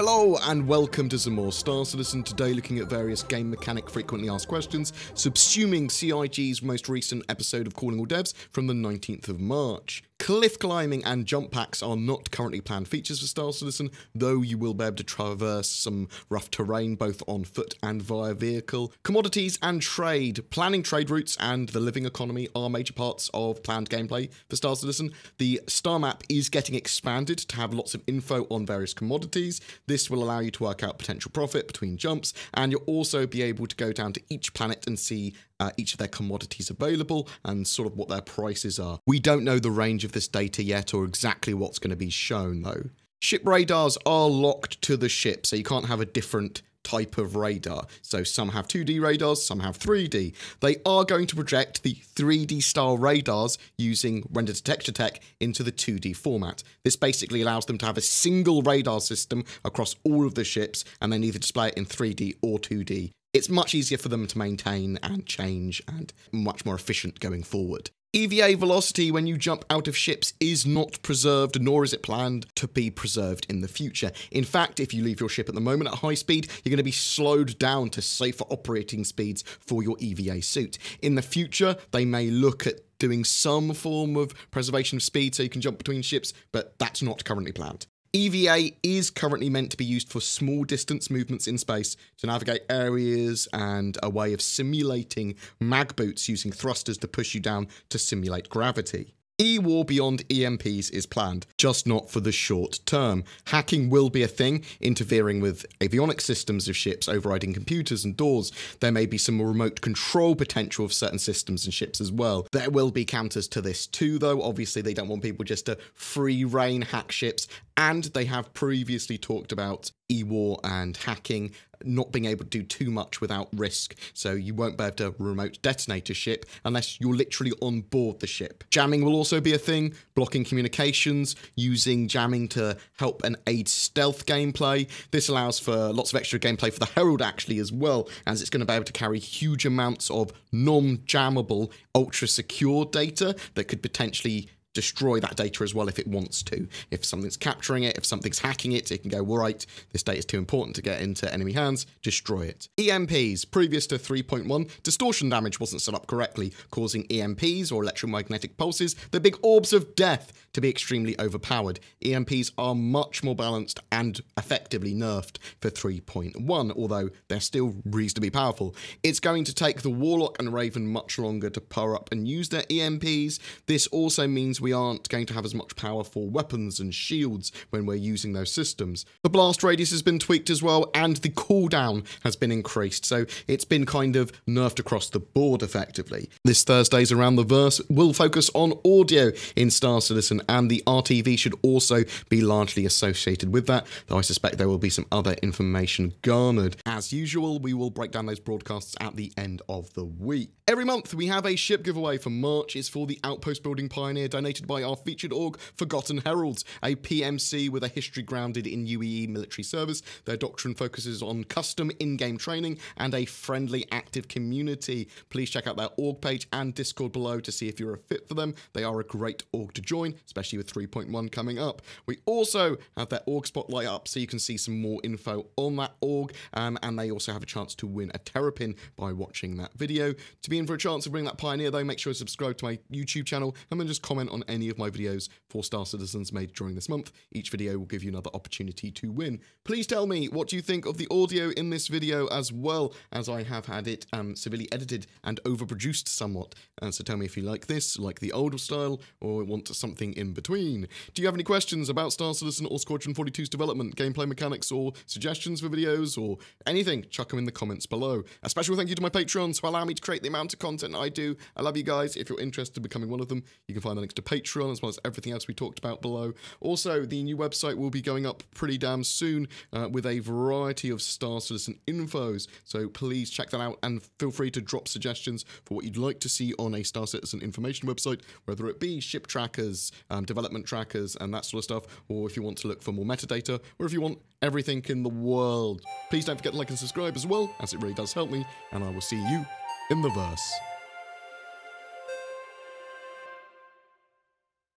Hello and welcome to some more Star Citizen. Today looking at various game mechanic frequently asked questions, subsuming CIG's most recent episode of Calling All Devs from the 19th of March. Cliff climbing and jump packs are not currently planned features for Star Citizen, though you will be able to traverse some rough terrain both on foot and via vehicle. Commodities and trade, planning trade routes and the living economy are major parts of planned gameplay for Star Citizen. The star map is getting expanded to have lots of info on various commodities. This will allow you to work out potential profit between jumps, and you'll also be able to go down to each planet and see uh, each of their commodities available and sort of what their prices are. We don't know the range of this data yet or exactly what's going to be shown though. Ship radars are locked to the ship, so you can't have a different type of radar. So some have 2D radars, some have 3D. They are going to project the 3D style radars using render to texture tech into the 2D format. This basically allows them to have a single radar system across all of the ships and then either display it in 3D or 2D it's much easier for them to maintain and change and much more efficient going forward. EVA velocity when you jump out of ships is not preserved, nor is it planned to be preserved in the future. In fact, if you leave your ship at the moment at high speed, you're going to be slowed down to safer operating speeds for your EVA suit. In the future, they may look at doing some form of preservation of speed so you can jump between ships, but that's not currently planned. EVA is currently meant to be used for small distance movements in space to navigate areas and a way of simulating mag boots using thrusters to push you down to simulate gravity. E-war beyond EMPs is planned, just not for the short term. Hacking will be a thing, interfering with avionic systems of ships, overriding computers and doors. There may be some remote control potential of certain systems and ships as well. There will be counters to this too, though. Obviously, they don't want people just to free reign hack ships, and they have previously talked about e-war and hacking not being able to do too much without risk. So you won't be able to remote detonate a ship unless you're literally on board the ship. Jamming will also be a thing, blocking communications, using jamming to help and aid stealth gameplay. This allows for lots of extra gameplay for the Herald actually as well, as it's going to be able to carry huge amounts of non-jammable, ultra-secure data that could potentially destroy that data as well if it wants to. If something's capturing it, if something's hacking it, it can go, right, this data is too important to get into enemy hands, destroy it. EMPs, previous to 3.1, distortion damage wasn't set up correctly, causing EMPs or electromagnetic pulses, the big orbs of death, to be extremely overpowered. EMPs are much more balanced and effectively nerfed for 3.1, although they're still reasonably powerful. It's going to take the Warlock and Raven much longer to power up and use their EMPs. This also means we aren't going to have as much power for weapons and shields when we're using those systems. The blast radius has been tweaked as well, and the cooldown has been increased, so it's been kind of nerfed across the board effectively. This Thursday's Around the Verse will focus on audio in Star Citizen and the RTV should also be largely associated with that, though I suspect there will be some other information garnered. As usual, we will break down those broadcasts at the end of the week. Every month, we have a ship giveaway for March. It's for the Outpost Building Pioneer, by our featured org, Forgotten Heralds, a PMC with a history grounded in UEE military service. Their doctrine focuses on custom in-game training and a friendly, active community. Please check out their org page and Discord below to see if you're a fit for them. They are a great org to join, especially with 3.1 coming up. We also have their org spotlight up so you can see some more info on that org, um, and they also have a chance to win a Terrapin by watching that video. To be in for a chance to bring that Pioneer though, make sure to subscribe to my YouTube channel and then just comment on any of my videos for Star Citizens made during this month. Each video will give you another opportunity to win. Please tell me what you think of the audio in this video as well, as I have had it um, severely edited and overproduced somewhat. And so tell me if you like this, like the older style, or want something in between. Do you have any questions about Star Citizen or Squadron 42's development, gameplay mechanics, or suggestions for videos, or anything? Chuck them in the comments below. A special thank you to my patrons who allow me to create the amount amount of content I do. I love you guys. If you're interested in becoming one of them, you can find the links to Patreon as well as everything else we talked about below. Also, the new website will be going up pretty damn soon uh, with a variety of Star Citizen infos. So please check that out and feel free to drop suggestions for what you'd like to see on a Star Citizen information website, whether it be ship trackers, um, development trackers, and that sort of stuff, or if you want to look for more metadata, or if you want everything in the world. Please don't forget to like and subscribe as well, as it really does help me, and I will see you in the verse.